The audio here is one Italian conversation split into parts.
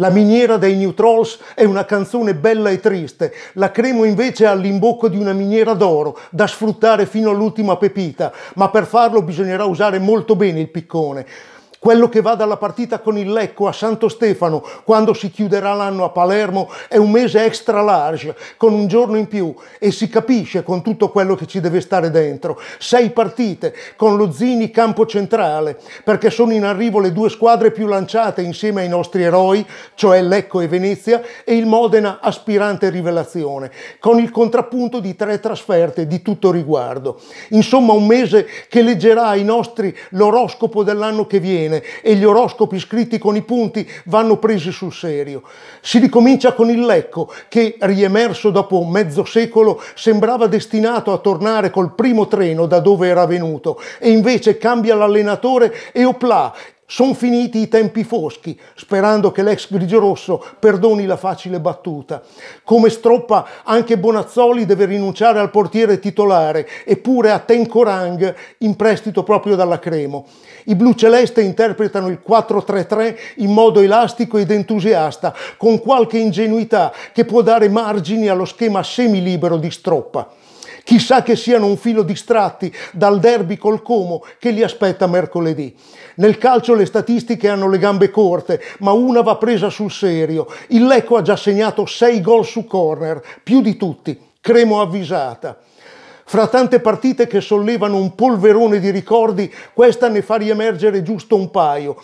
La miniera dei New Trolls è una canzone bella e triste, la Cremo invece all'imbocco di una miniera d'oro da sfruttare fino all'ultima pepita, ma per farlo bisognerà usare molto bene il piccone quello che va dalla partita con il Lecco a Santo Stefano quando si chiuderà l'anno a Palermo è un mese extra large, con un giorno in più e si capisce con tutto quello che ci deve stare dentro. Sei partite con lo Zini campo centrale, perché sono in arrivo le due squadre più lanciate insieme ai nostri eroi, cioè Lecco e Venezia, e il Modena aspirante rivelazione, con il contrappunto di tre trasferte di tutto riguardo. Insomma un mese che leggerà ai nostri l'oroscopo dell'anno che viene, bene e gli oroscopi scritti con i punti vanno presi sul serio. Si ricomincia con il Lecco che, riemerso dopo mezzo secolo, sembrava destinato a tornare col primo treno da dove era venuto e invece cambia l'allenatore e opla sono finiti i tempi foschi, sperando che l'ex grigiorosso perdoni la facile battuta. Come stroppa, anche Bonazzoli deve rinunciare al portiere titolare, eppure a Tencorang in prestito proprio dalla Cremo. I blu celeste interpretano il 4-3-3 in modo elastico ed entusiasta, con qualche ingenuità che può dare margini allo schema semilibero di stroppa. Chissà che siano un filo distratti dal derby col Como che li aspetta mercoledì. Nel calcio le statistiche hanno le gambe corte, ma una va presa sul serio. Il Lecco ha già segnato 6 gol su corner, più di tutti. Cremo avvisata. Fra tante partite che sollevano un polverone di ricordi, questa ne fa riemergere giusto un paio.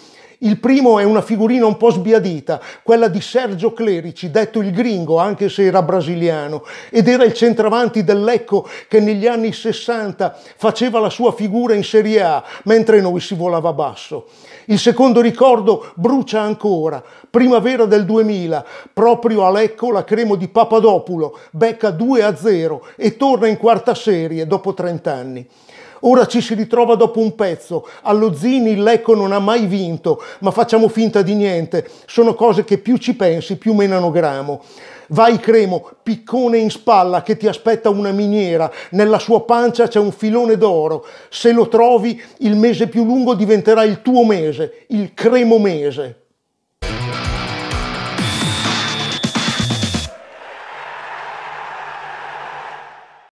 Il primo è una figurina un po' sbiadita, quella di Sergio Clerici, detto il gringo, anche se era brasiliano, ed era il centravanti del Lecco che negli anni 60 faceva la sua figura in Serie A, mentre noi si volava basso. Il secondo ricordo brucia ancora, primavera del 2000, proprio a Lecco la Cremo di Papadopulo becca 2 a 0 e torna in quarta serie dopo 30 anni. Ora ci si ritrova dopo un pezzo. Allo Zini il Lecco non ha mai vinto, ma facciamo finta di niente. Sono cose che più ci pensi, più menano gramo. Vai Cremo, piccone in spalla che ti aspetta una miniera, nella sua pancia c'è un filone d'oro. Se lo trovi, il mese più lungo diventerà il tuo mese, il Cremo mese.